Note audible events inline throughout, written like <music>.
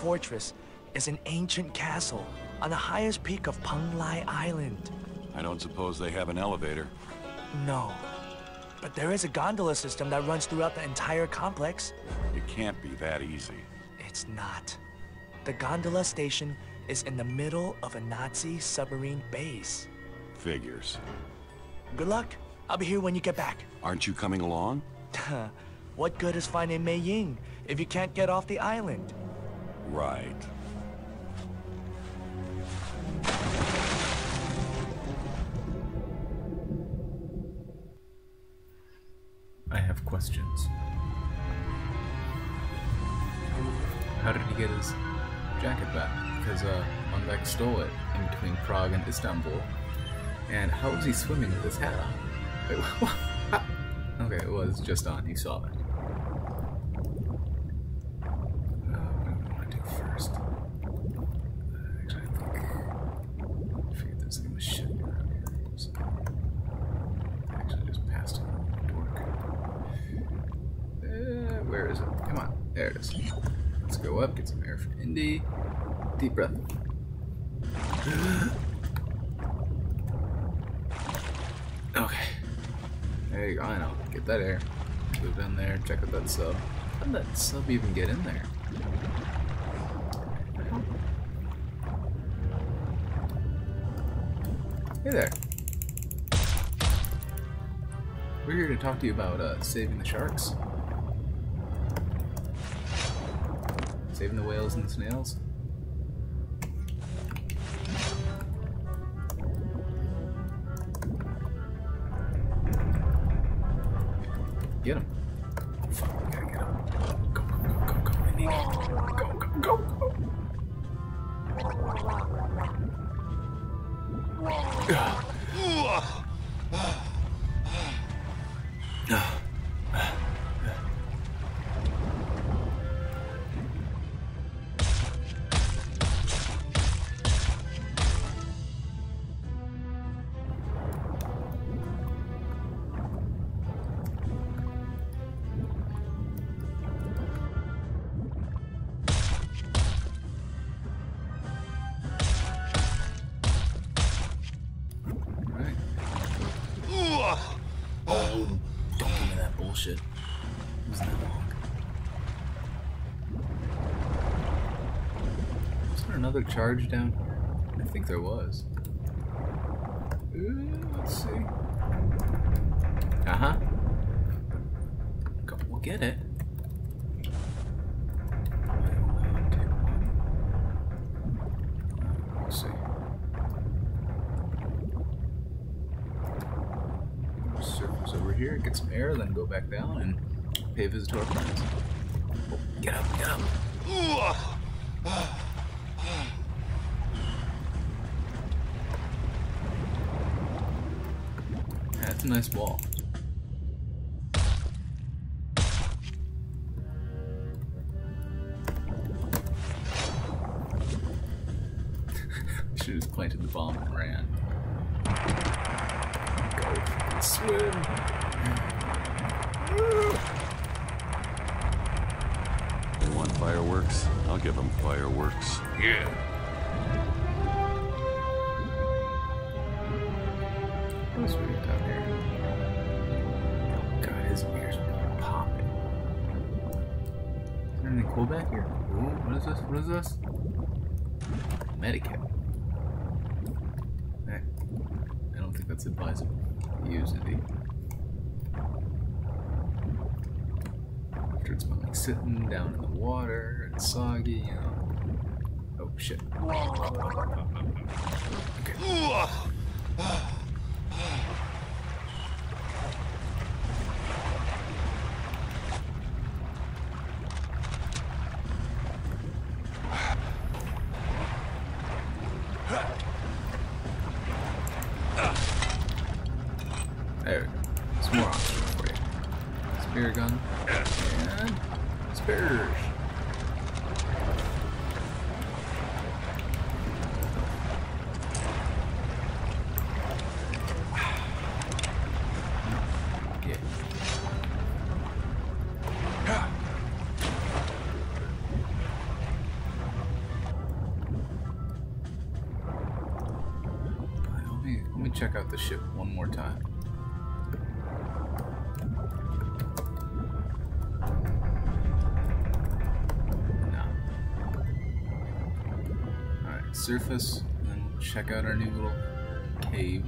Fortress is an ancient castle on the highest peak of Penglai Island. I don't suppose they have an elevator. No. But there is a gondola system that runs throughout the entire complex. It can't be that easy. It's not. The gondola station is in the middle of a Nazi submarine base. Figures. Good luck. I'll be here when you get back. Aren't you coming along? <laughs> what good is finding Mei Ying if you can't get off the island? Right. I have questions. How did he get his jacket back? Because uh, Mondak stole it in between Prague and Istanbul. And how was he swimming with his hat on? Wait? <laughs> Okay, it was just on. He saw it. Uh, what do I want to do first? Uh, actually, I think. I figured there's like a machete around here. So, actually, just passed it. Dork. Uh, where is it? Come on. There it is. Let's go up, get some air for Indy. Deep breath. okay. There you go. I know. Get that air. Move in there. Check out that sub. How did that sub even get in there? Hey there. We're here to talk to you about uh, saving the sharks. Saving the whales and the snails. Get him. Fuck, gotta get him. Go, go, go, go, go. Need it. Go, go, go, go. Ugh. Charge down? I think there was. Uh, let's see. Uh huh. Go, we'll get it. Let's see. surface over here, get some air, then go back down and pay a visit to our friends. Oh, get up, get up. That's a nice wall. <laughs> Should have just planted the bomb and ran. Go swim. They want fireworks? I'll give them fireworks. Yeah. Down here? God, his ears are popping. Is there anything cool back here? Ooh, what is this? What is this? Medikit. Eh, I don't think that's advisable use, it. After it's been like sitting down in the water, it's soggy, you know. Oh shit. Okay. There we go. Some more options for you. Spear gun. And spears. check out the ship one more time. Surface, and check out our new little cave.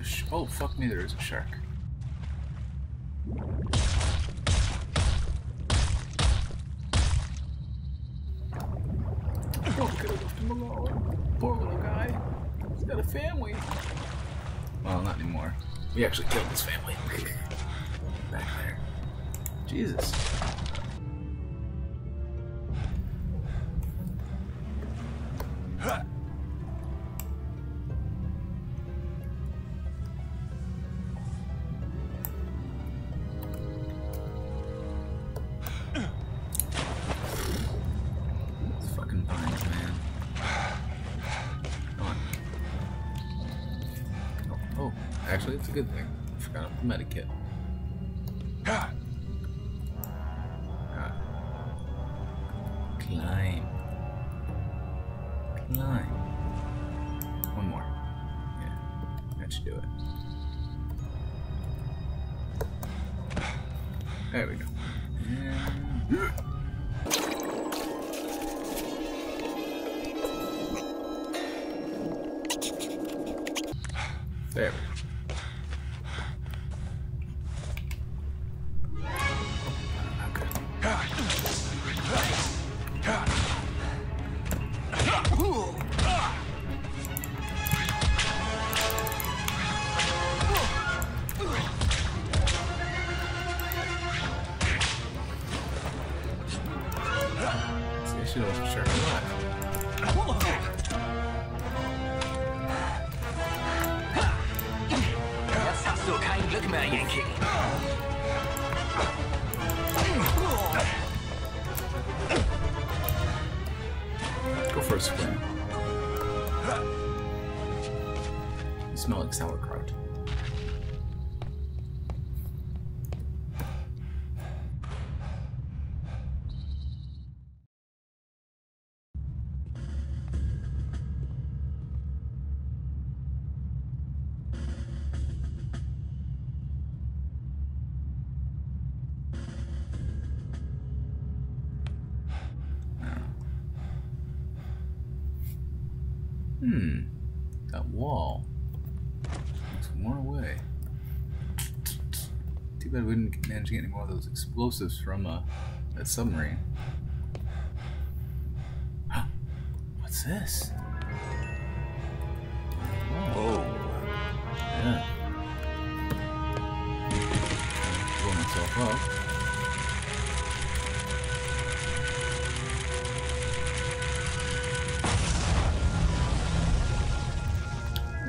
A oh, fuck me, there is a shark. Oh, could have left him alone. Poor little guy. He's got a family. Well, not anymore. We actually killed his family. <laughs> Back there. Jesus. I forgot about medikit. Ah. Climb. Climb. One more. Yeah, that should do it. There we go. And There we go. You smell like sauerkraut. To get any more of those explosives from uh, that submarine. Huh. What's this? Oh, Yeah. Blow myself up.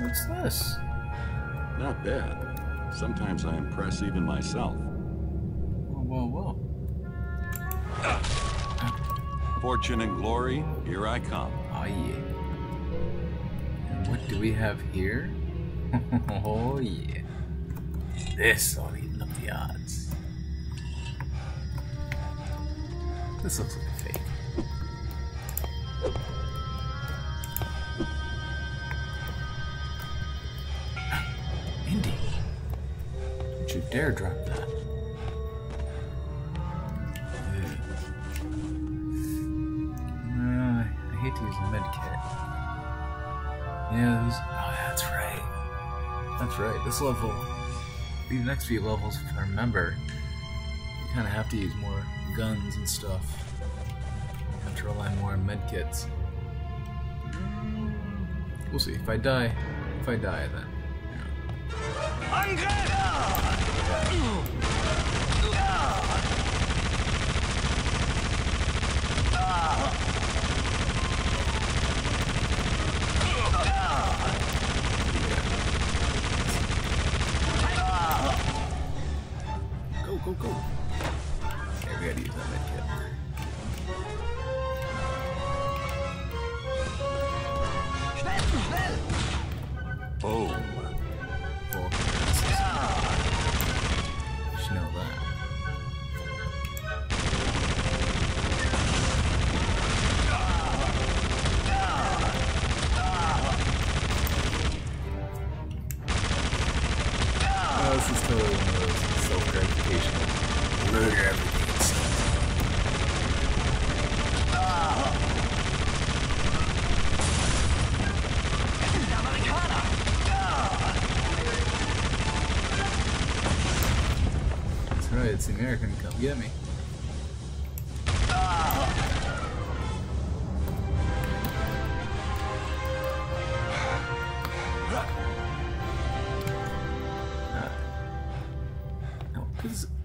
What's this? not bad. Sometimes I impress even myself. Fortune and glory, here I come. Oh yeah. And what do we have here? <laughs> oh yeah. This ought to eat up the odds. This looks like a fake. Ah, Indy. Don't you dare drop that. to use medkit. Yeah, these, oh, that's right. That's right. This level, these next few levels, if I remember, you kind of have to use more guns and stuff. Have to rely more on medkits. We'll see. If I die, if I die, then. Yeah. Cool. <sighs>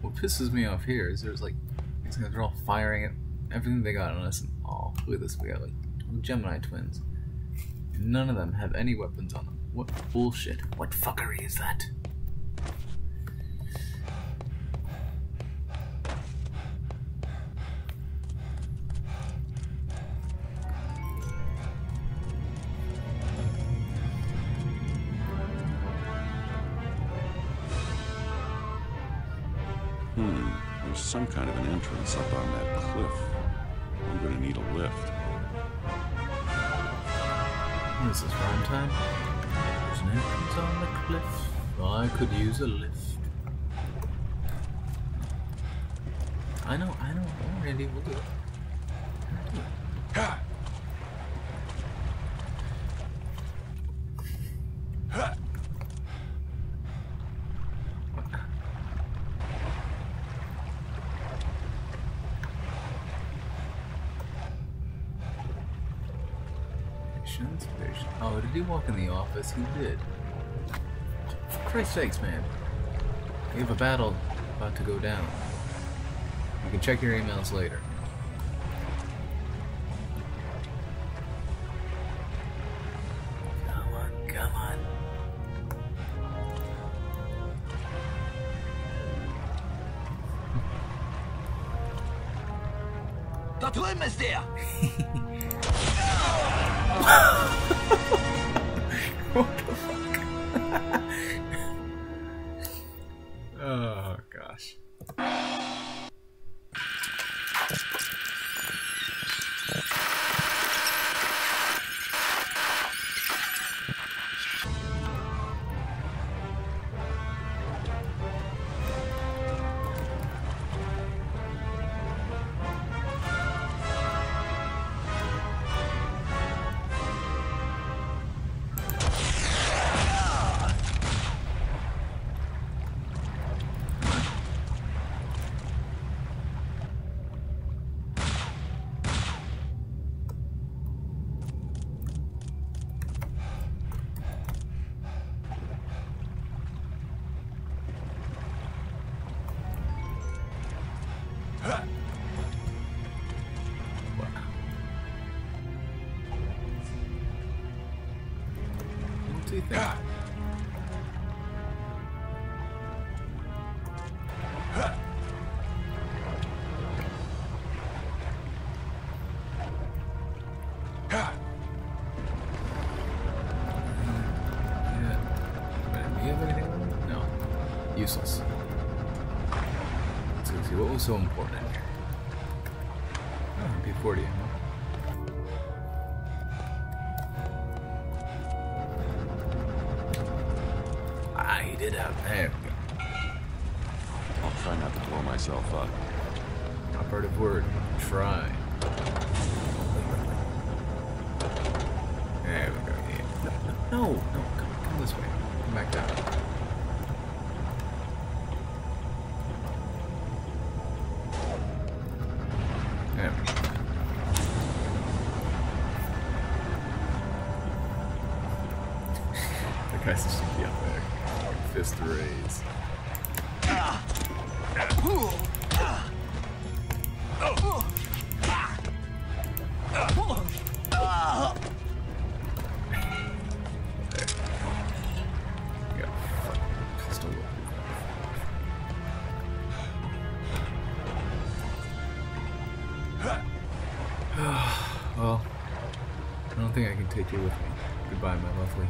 What pisses, me off here is there's like these guys are all firing at everything they got on us. And, oh, look at this. We got like Gemini twins. None of them have any weapons on them. What bullshit? What fuckery is that? Some kind of an entrance up on that cliff. I'm gonna need a lift. This is rhyme time? There's an entrance on the cliff. I could use a lift. I know, I know, Randy, we'll do it. Patience, patience. Oh, did he walk in the office? He did. For Christ's sakes, man. We have a battle about to go down. You can check your emails later. Come on, come on. Da drüben ist der! Okay. No. Useless. See, what was so important There we go. I'll try not to blow myself up. Operative word. Try. There we go. Yeah. No, no, come, come this way. Come back down. <sighs> well, I don't think I can take you with me. Goodbye, my lovely.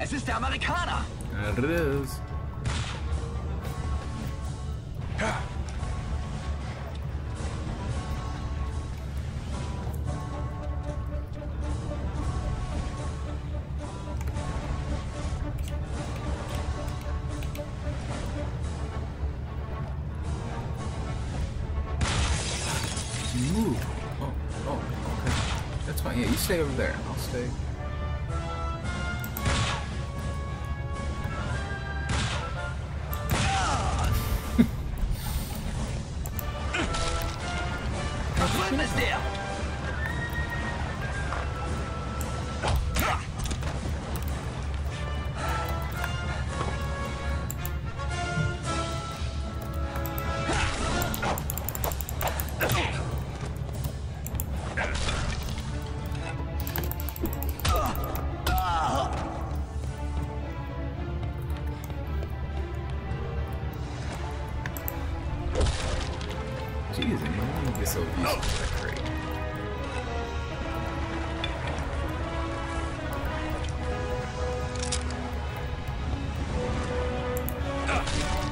Es ist der Amerikaner! There it is. over there. だ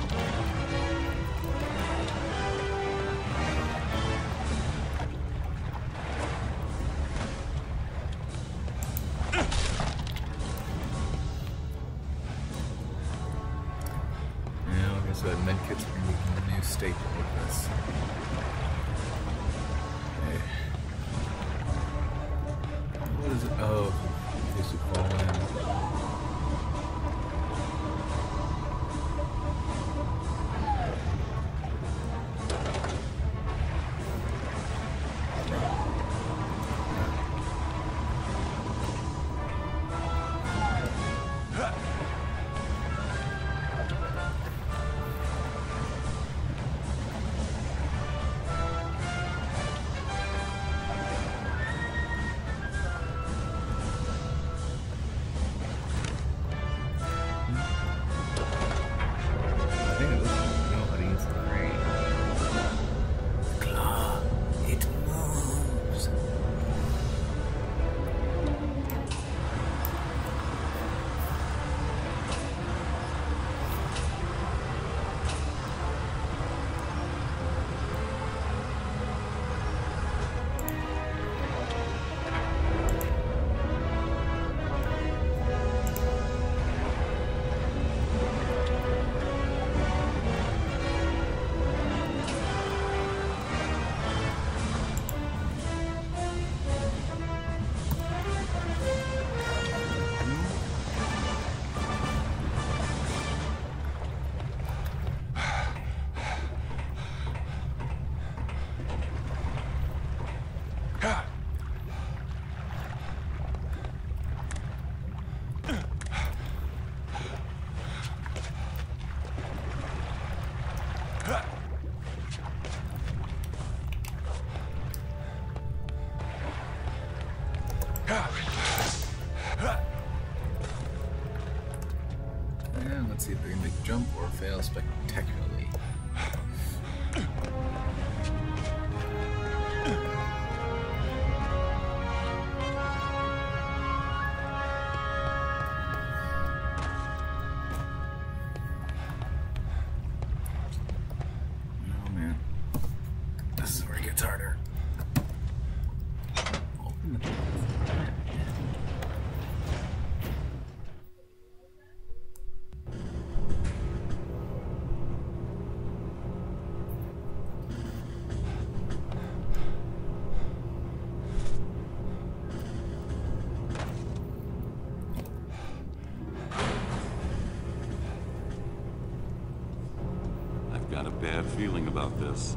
harder. got a bad feeling about this.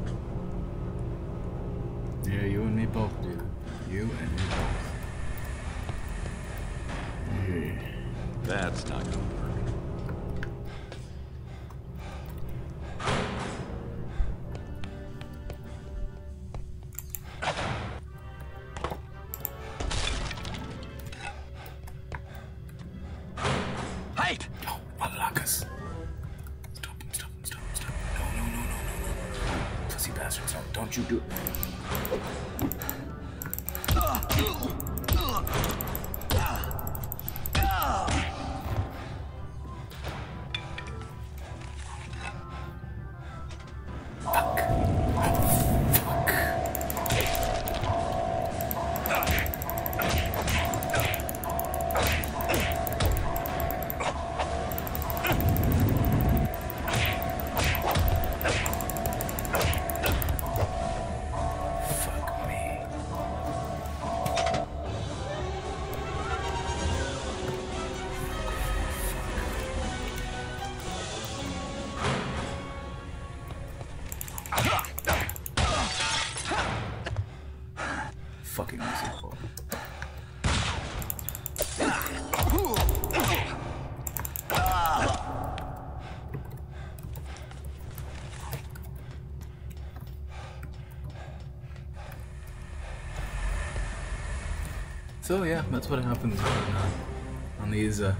So yeah, that's what happens on, uh, on these uh,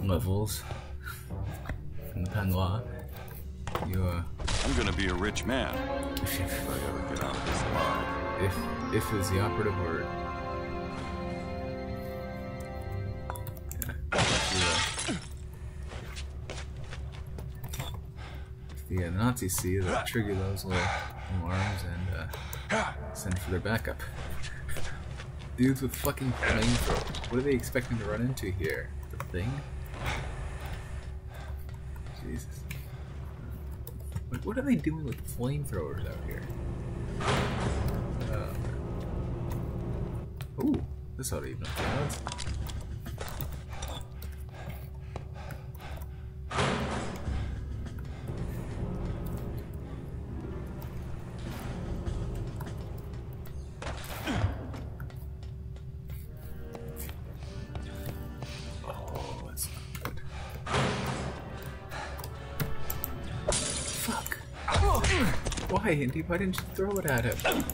levels in the Penglai. You uh, I'm gonna be a rich man if, if I ever get out of this alive. if if is the operative word. Yeah. Uh, the uh, Nazis see, they'll trigger those little alarms and uh, send for their backup. Dudes with fucking flamethrower. What are they expecting to run into here? The thing? Jesus. Like, what are they doing with flamethrowers out here? Uh, ooh, this ought to even up Why, Indy? Why didn't you throw it at him?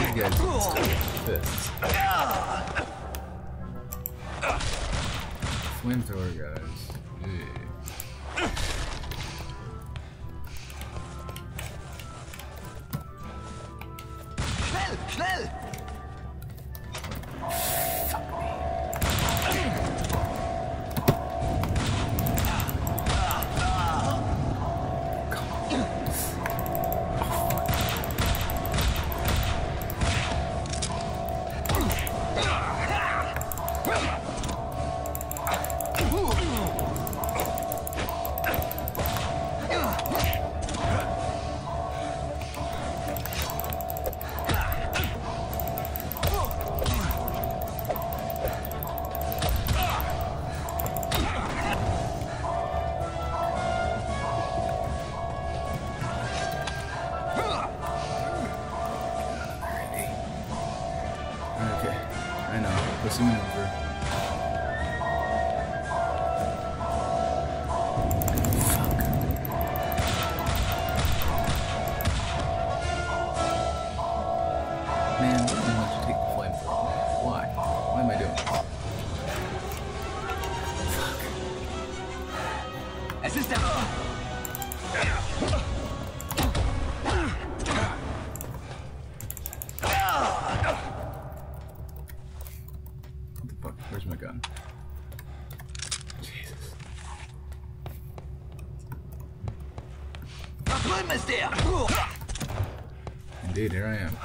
You guys fists. Guys. Schnell, schnell! Jesus. Da drüben ist der! Indeed, here I am.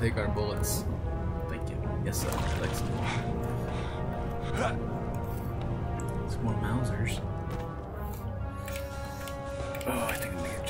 Take our bullets. Thank you. Yes, sir. Like some more. Some more Mausers. Oh, I think I'm gonna get